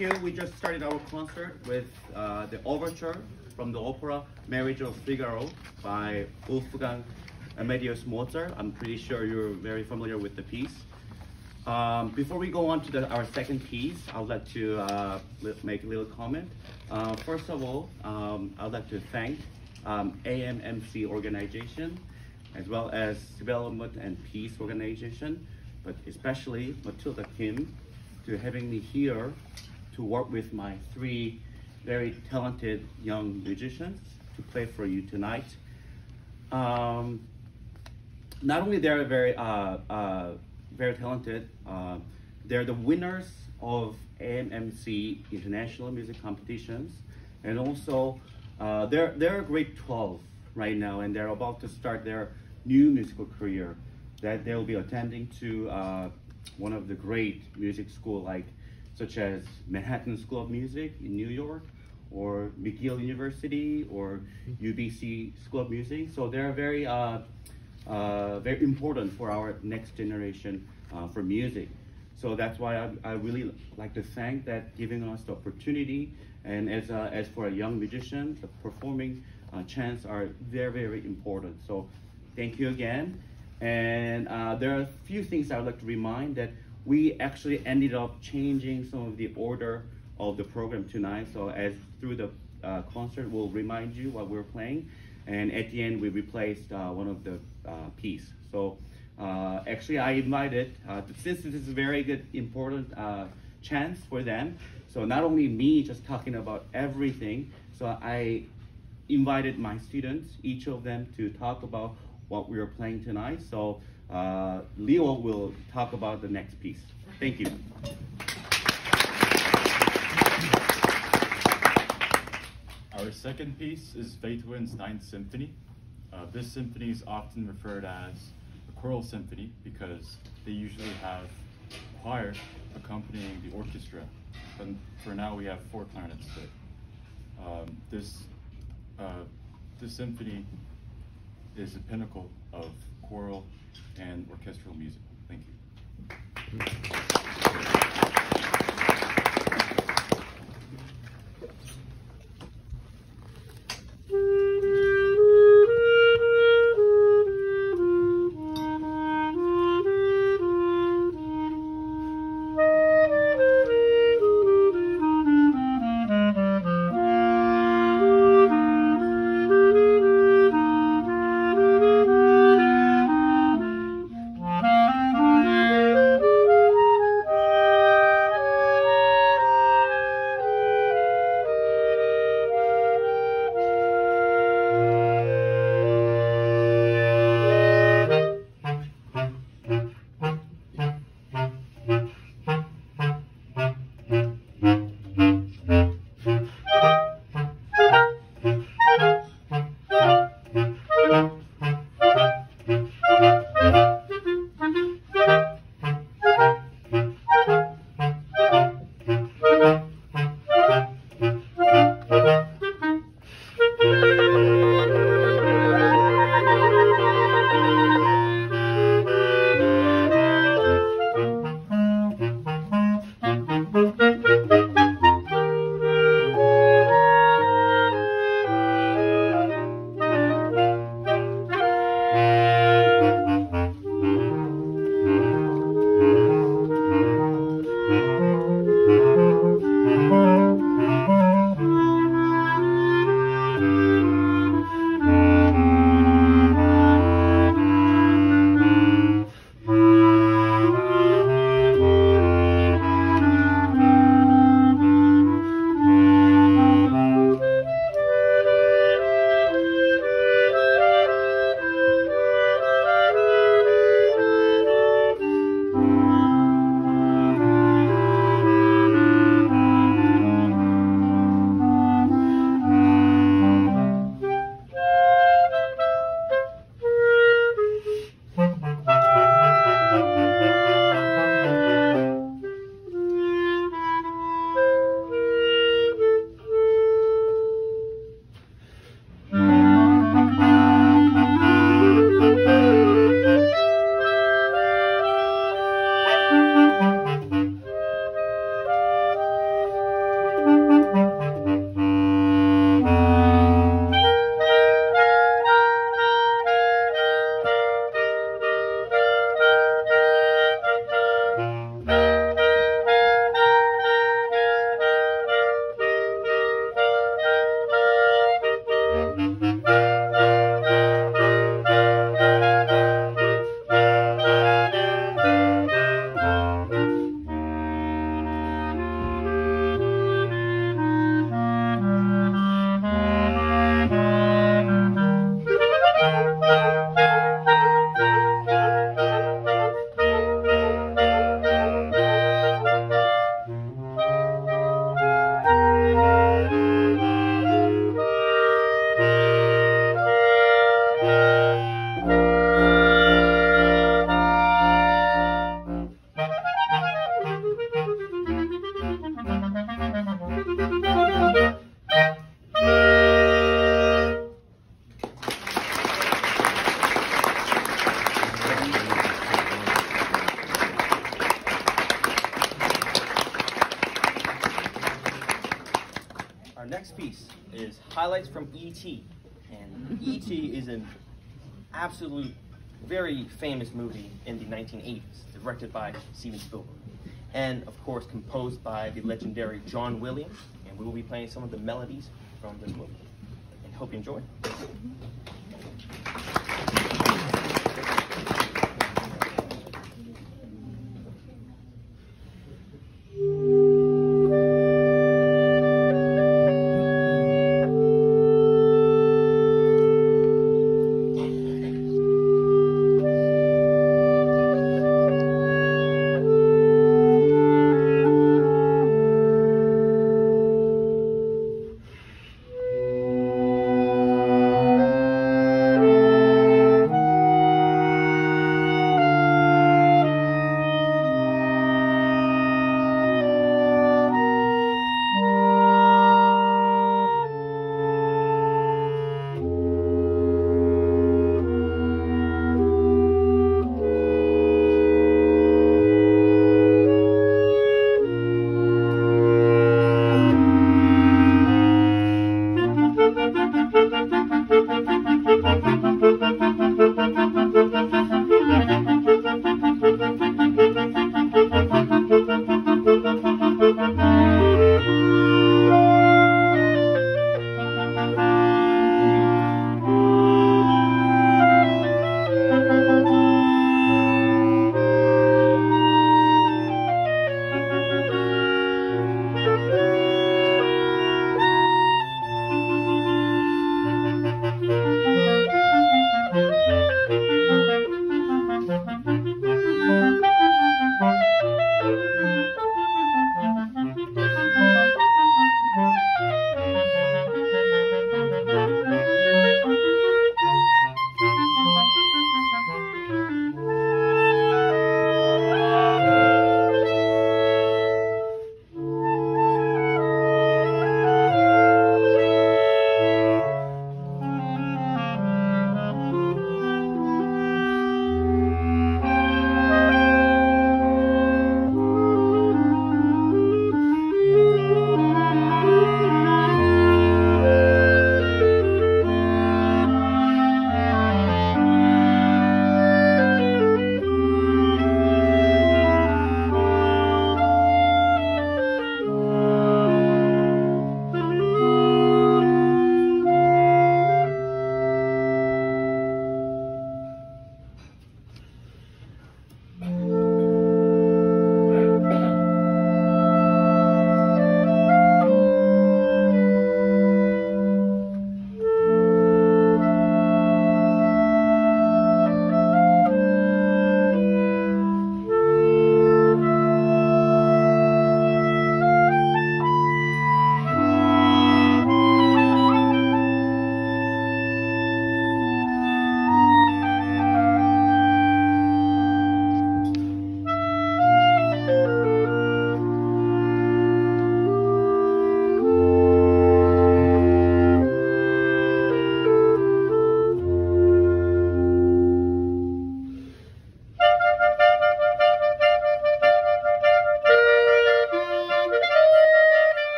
you. We just started our concert with uh, the overture from the opera Marriage of Figaro by Wolfgang Amadeus Mozart. I'm pretty sure you're very familiar with the piece. Um, before we go on to the, our second piece, I would like to uh, make a little comment. Uh, first of all, um, I'd like to thank um, AMMC organization, as well as Development and Peace organization, but especially Matilda Kim, to having me here to work with my three very talented young musicians to play for you tonight. Um, not only they're very uh, uh, very talented, uh, they're the winners of AMMC international music competitions, and also uh, they're they're grade 12 right now, and they're about to start their new musical career. That they'll be attending to uh, one of the great music school like such as Manhattan School of Music in New York or McGill University or UBC School of Music. So they're very uh, uh, very important for our next generation uh, for music. So that's why I, I, really like to thank that giving us the opportunity. And as, a, as for a young musician, the performing uh, chance are very, very important. So thank you again. And uh, there are a few things I would like to remind that we actually ended up changing some of the order of the program tonight. So as through the uh, concert, we'll remind you what we're playing. And at the end, we replaced uh, one of the uh, piece. So uh, actually, I invited, uh, since this is a very good, important uh, chance for them, so not only me just talking about everything, so I invited my students, each of them, to talk about what we are playing tonight. So uh, Leo will talk about the next piece. Thank you. Our second piece is Beethoven's Ninth Symphony. Uh, this symphony is often referred as a choral symphony because they usually have choir accompanying the orchestra. But for now, we have four clarinets today. Um, this uh, this symphony is the pinnacle of choral and orchestral music. Thank you. E.T. And E.T. is an absolute, very famous movie in the 1980s, directed by Steven Spielberg. And of course, composed by the legendary John Williams. And we will be playing some of the melodies from this movie. And hope you enjoy.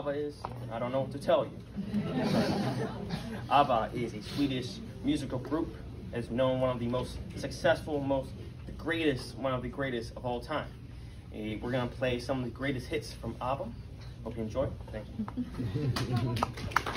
ABBA is, I don't know what to tell you. ABBA is a Swedish musical group as known one of the most successful, most the greatest, one of the greatest of all time. Eh, we're gonna play some of the greatest hits from ABBA. Hope you enjoy. Thank you.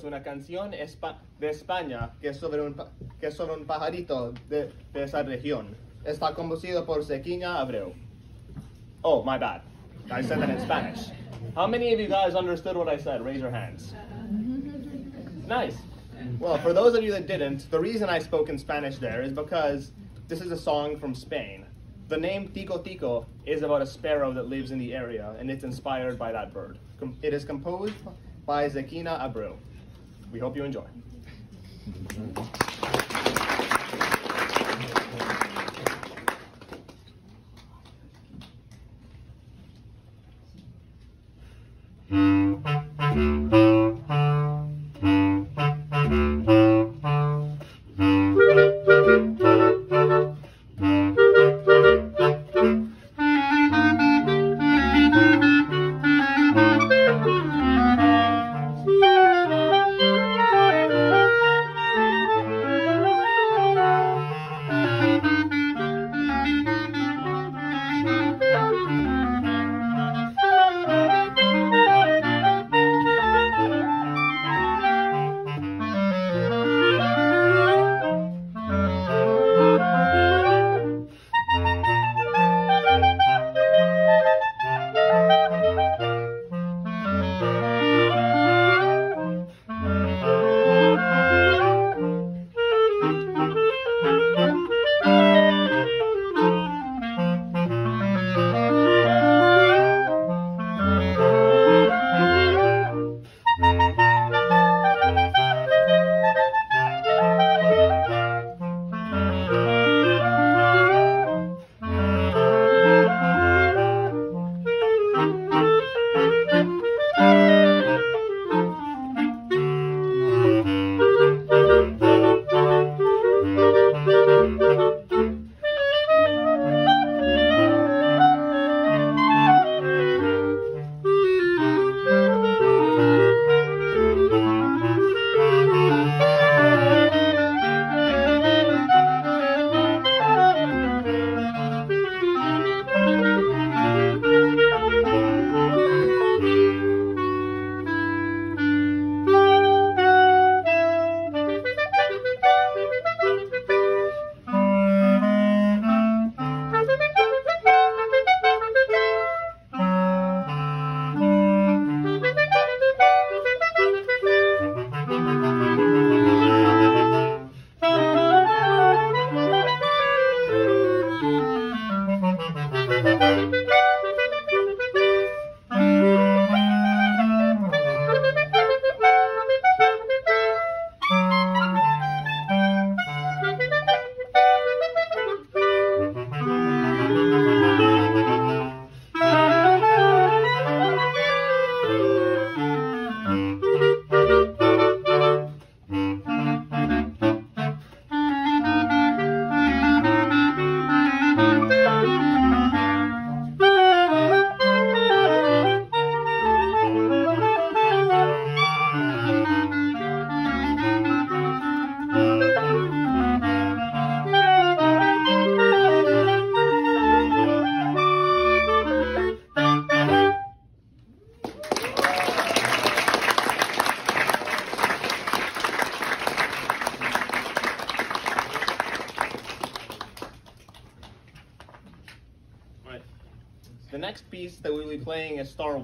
Es una canción de España que es sobre un, que es sobre un pajarito de, de esa región. Está compuesto por Zequinha Abreu. Oh, my bad. I said that in Spanish. How many of you guys understood what I said? Raise your hands. Nice. Well, for those of you that didn't, the reason I spoke in Spanish there is because this is a song from Spain. The name Tico Tico is about a sparrow that lives in the area, and it's inspired by that bird. It is composed by Zequinha Abreu. We hope you enjoy.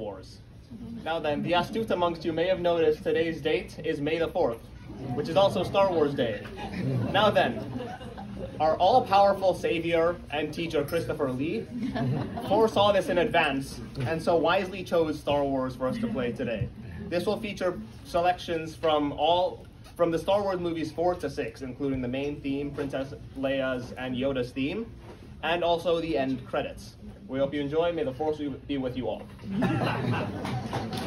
Wars. Now then, the astute amongst you may have noticed today's date is May the 4th, which is also Star Wars Day. Now then, our all powerful savior and teacher Christopher Lee foresaw this in advance and so wisely chose Star Wars for us to play today. This will feature selections from all from the Star Wars movies 4 to 6, including the main theme, Princess Leia's and Yoda's theme, and also the end credits. We hope you enjoy. May the force be with you all.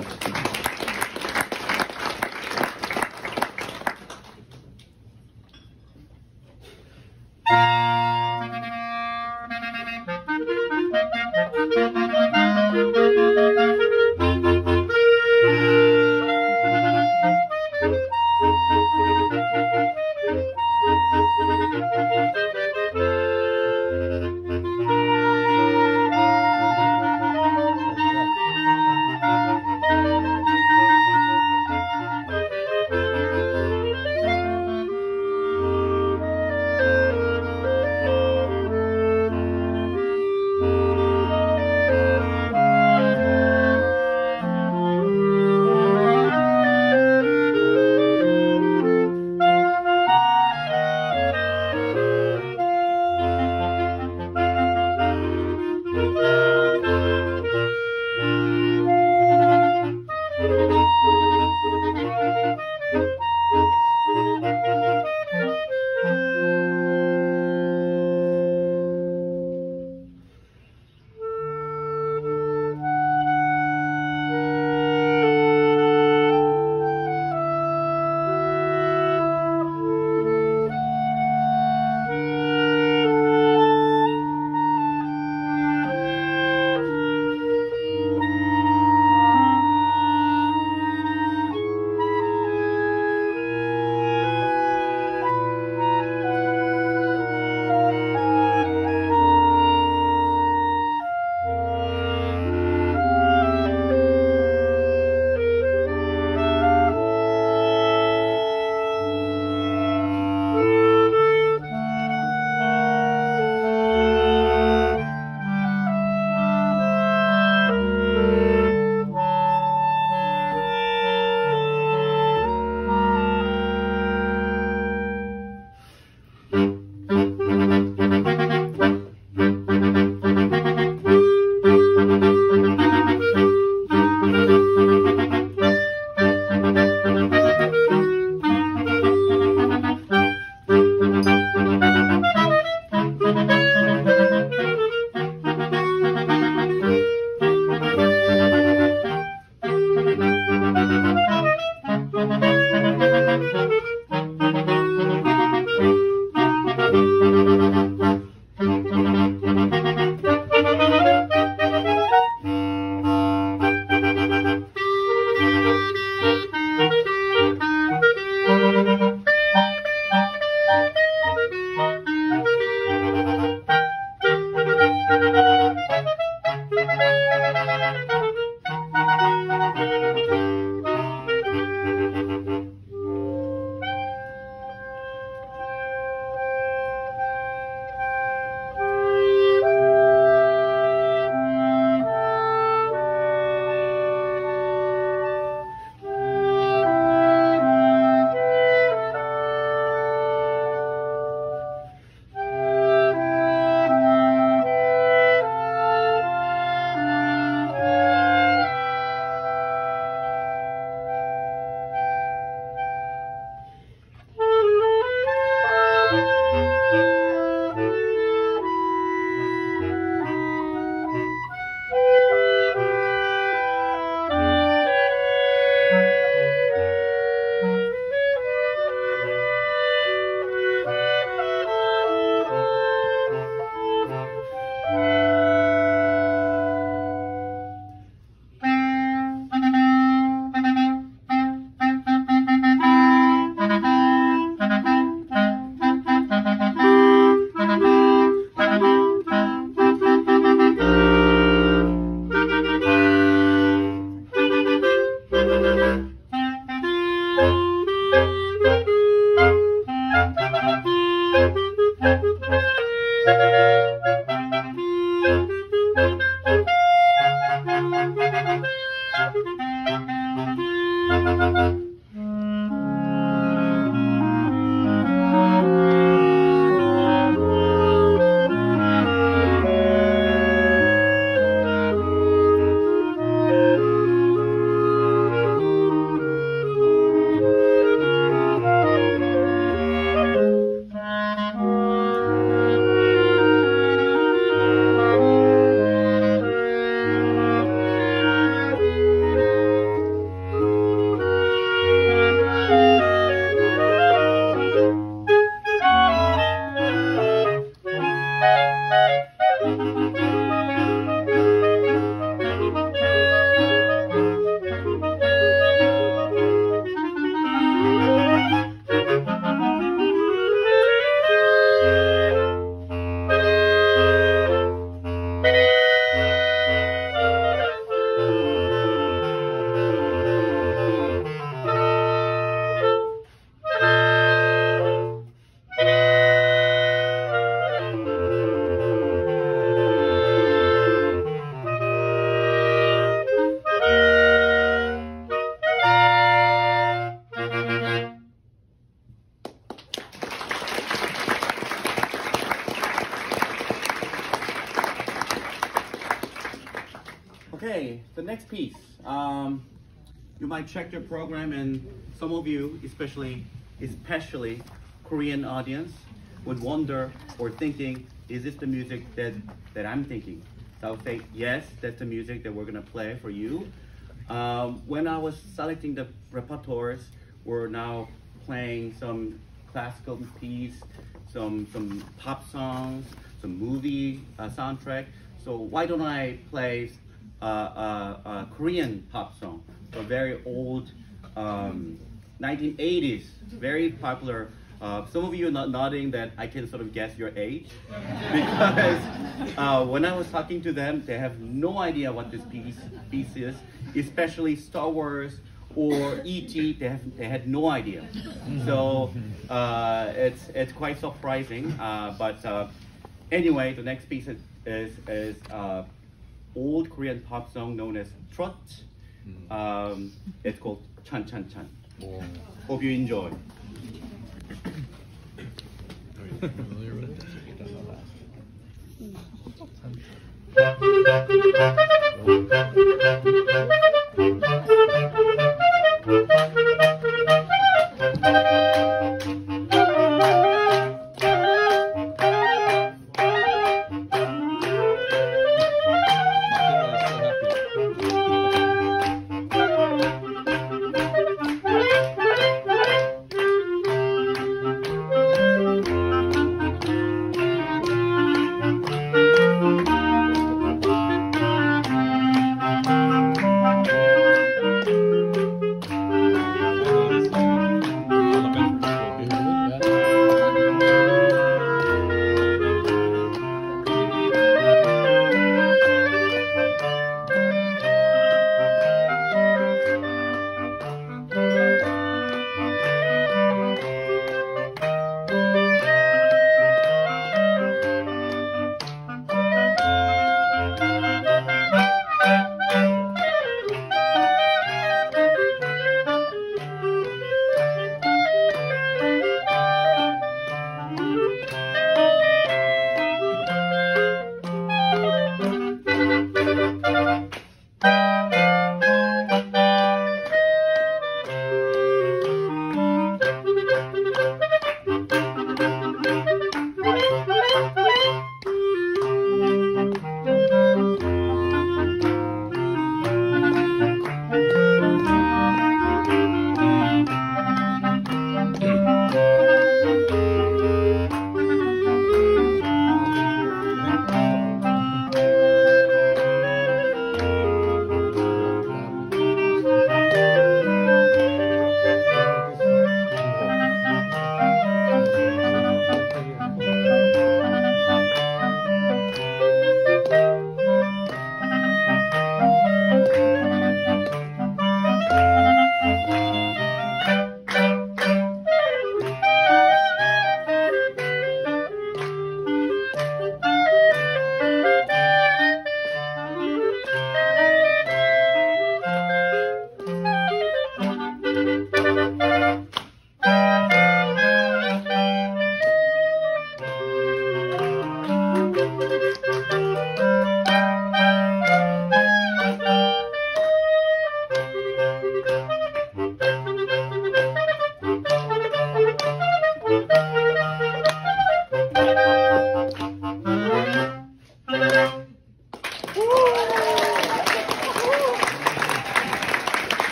Música you might check your program, and some of you, especially especially Korean audience, would wonder or thinking, is this the music that that I'm thinking? So I would say yes, that's the music that we're gonna play for you. Um, when I was selecting the repertoires, we're now playing some classical piece, some some pop songs, some movie uh, soundtrack. So why don't I play uh, uh, a Korean pop song, a very old um, 1980s, very popular. Uh, some of you are not nodding that I can sort of guess your age because uh, when I was talking to them, they have no idea what this piece, piece is, especially Star Wars or ET. They have they had no idea. So uh, it's it's quite surprising. Uh, but uh, anyway, the next piece is is, is uh, old Korean pop song known as Trot. Um, it's called Chan Chan Chan. Hope you enjoy. Okay,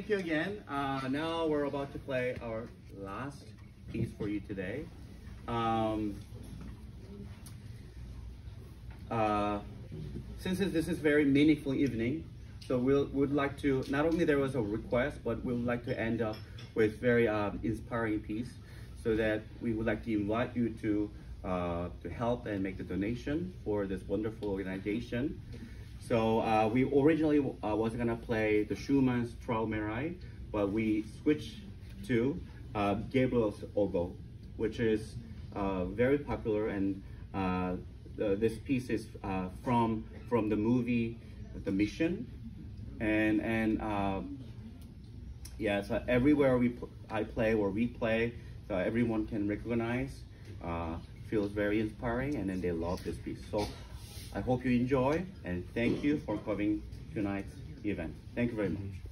thank you again. Uh, now we're about to play our last piece for you today. Um, uh, since this is very meaningful evening, so we'll would like to not only there was a request, but we would like to end up with very um, inspiring piece, so that we would like to invite you to uh, to help and make the donation for this wonderful organization. So uh, we originally uh, was gonna play the Schumann's Traumerei, but we switched to uh, Gabriel's Oboe, which is uh, very popular, and uh, this piece is uh, from from the movie The Mission, and and yeah, so everywhere we I play or we play, so everyone can recognize. Feels very inspiring, and then they love this piece. So I hope you enjoy, and thank you for coming tonight's event. Thank you very much.